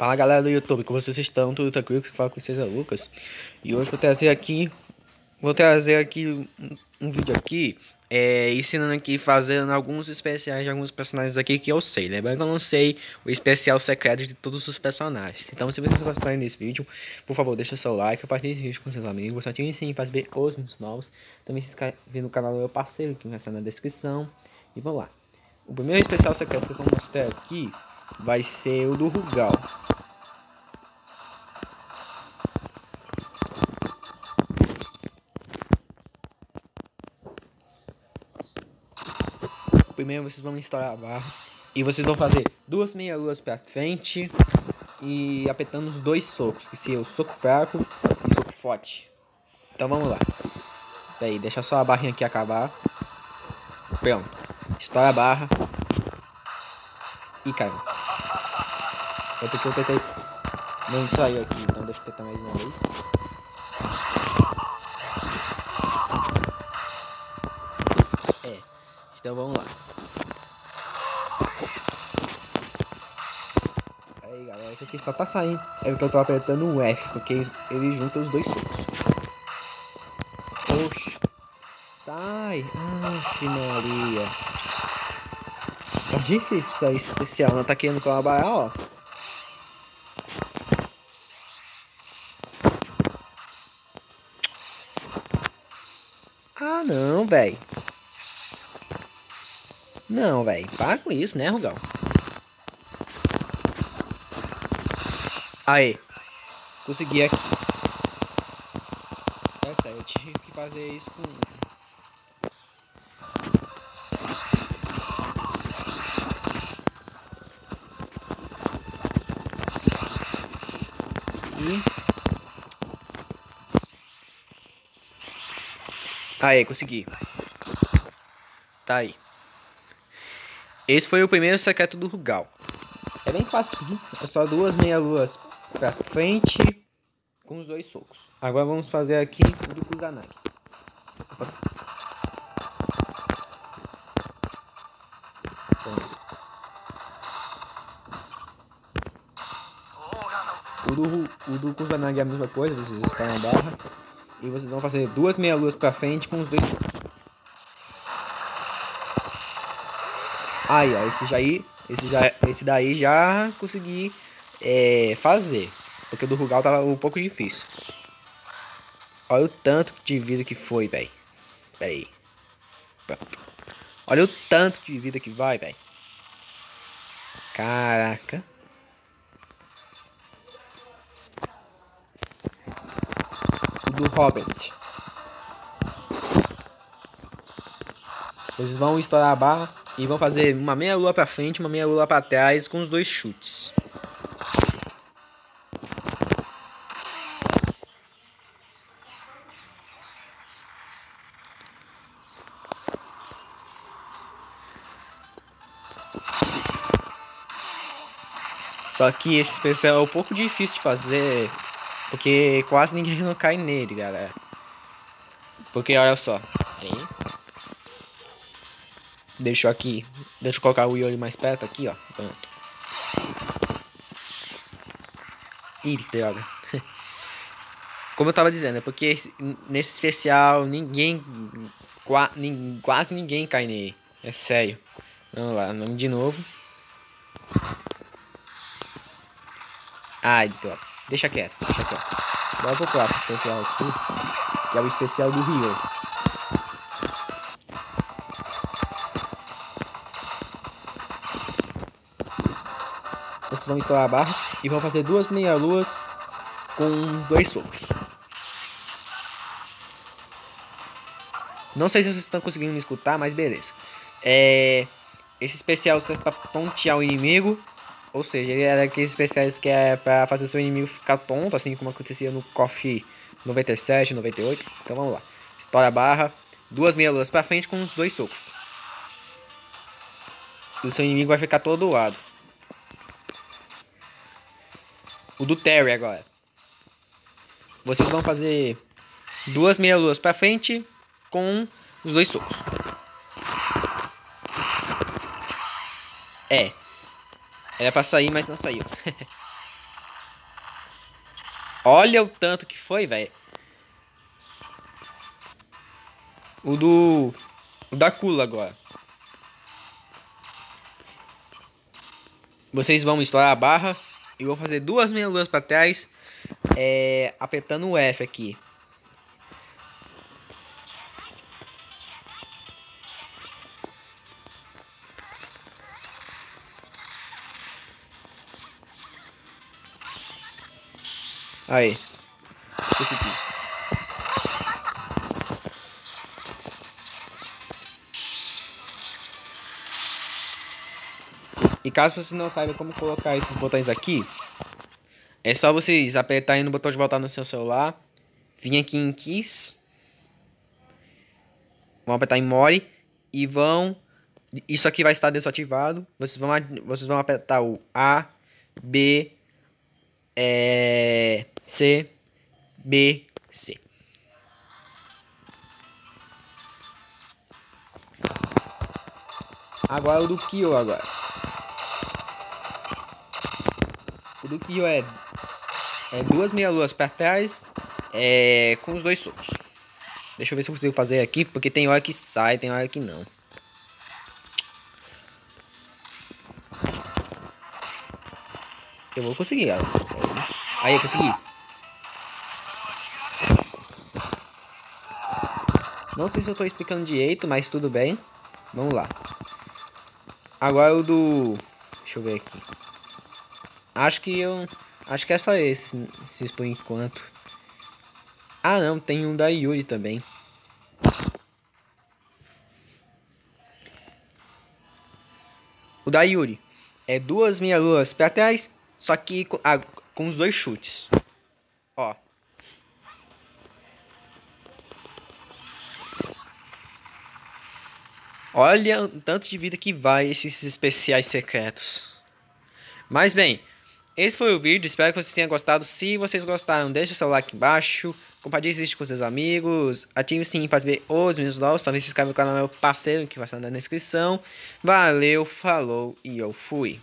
Fala galera do YouTube, como vocês estão? Tudo tranquilo? Que fala com vocês é Lucas E hoje vou trazer aqui Vou trazer aqui um, um vídeo aqui é, Ensinando aqui, fazendo alguns especiais de alguns personagens aqui que eu sei Lembrando que eu não sei o especial secreto de todos os personagens Então se vocês gostarem desse vídeo Por favor, deixa seu like, compartilhe esse vídeo com seus amigos Ative sininho para os vídeos novos Também se inscreve no canal do meu parceiro que vai estar na descrição E vamos lá O primeiro especial secreto que eu vou mostrar aqui vai ser o do Rugal. Primeiro vocês vão instalar a barra e vocês vão fazer duas meia luas para frente e apertando os dois socos, que seria o soco fraco e soco forte. Então vamos lá. Peraí, deixa só a barrinha aqui acabar. Pronto. Estoura a barra. E caiu. É porque eu tentei. Não saiu aqui, então deixa eu tentar mais uma vez. É. Então vamos lá. Aí galera, que aqui só tá saindo. É porque eu tô apertando o F, porque ele junta os dois socos. Oxi. Sai! Ai, Maria. Tá difícil sair especial, não tá querendo colaborar, ó. Ah, não, velho. Não, velho. Para com isso, né, Rugão? Aê. Consegui aqui. É sério, eu tive que fazer isso com... E... Aí, consegui. Tá aí. Esse foi o primeiro secreto do Rugal. É bem fácil. É só duas meia-luas pra frente com os dois socos. Agora vamos fazer aqui o do Kusanagi. O do, o do Kusanagi é a mesma coisa, vocês estão na barra. E vocês vão fazer duas meia-luas pra frente com os dois Aí, ó, esse, já esse, já, esse daí já consegui é, fazer. Porque o do Rugal tava um pouco difícil. Olha o tanto de vida que foi, velho. Pera aí. Pronto. Olha o tanto de vida que vai, velho. Caraca. do Hobbit. Eles vão estourar a barra e vão fazer uma meia lua para frente, uma meia lua para trás com os dois chutes. Só que esse especial é um pouco difícil de fazer porque quase ninguém não cai nele, galera. Porque olha só. Aí. Deixa eu aqui. Deixa eu colocar o Yori mais perto aqui, ó. Pronto. Ih, droga. Como eu tava dizendo, é porque esse, nesse especial ninguém. Qua, nin, quase ninguém cai nele. É sério. Vamos lá, nome de novo. Ai, droga. Deixa quieto, deixa quieto. Bora pro próximo especial aqui, que é o especial do Rio. Vocês vão estourar a barra e vão fazer duas meia-luas com dois socos. Não sei se vocês estão conseguindo me escutar, mas beleza. É... Esse especial serve para pontear o inimigo ou seja, ele era aqueles especiais que é pra fazer seu inimigo ficar tonto, assim como acontecia no KOF 97, 98. Então vamos lá. Estoura a barra, duas meia luas pra frente com os dois socos. E o seu inimigo vai ficar todo lado. O do Terry agora. Vocês vão fazer duas meia luas pra frente com os dois socos. É, era pra sair, mas não saiu. Olha o tanto que foi, velho. O do... O da Kula agora. Vocês vão estourar a barra. E vou fazer duas meia luas para trás. É, apertando o F aqui. Aí. Esse aqui. E caso você não saiba como colocar esses botões aqui, é só vocês apertarem no botão de voltar no seu celular, vir aqui em Keys, vão apertar em More e vão... Isso aqui vai estar desativado, vocês vão, vocês vão apertar o A, B, é, C, B, C. Agora o do Kyo agora. O do Kyo é, é duas meia-luas para trás é, com os dois socos. Deixa eu ver se eu consigo fazer aqui, porque tem hora que sai, tem hora que não. Eu vou conseguir, galera. Aí, eu consegui. Não sei se eu tô explicando direito, mas tudo bem. Vamos lá. Agora o do... Deixa eu ver aqui. Acho que eu... Acho que é só esse, esses por enquanto. Ah, não. Tem um da Yuri também. O da Yuri. É duas meia-luas para trás, só que com, ah, com os dois chutes. Ó. Olha o tanto de vida que vai esses especiais secretos. Mas bem, esse foi o vídeo. Espero que vocês tenham gostado. Se vocês gostaram, deixe seu like embaixo. Compartilhe esse vídeo com seus amigos. Ative o sininho para ver os meus novos. Talvez se inscreva no canal meu parceiro que vai estar na descrição. Valeu, falou e eu fui.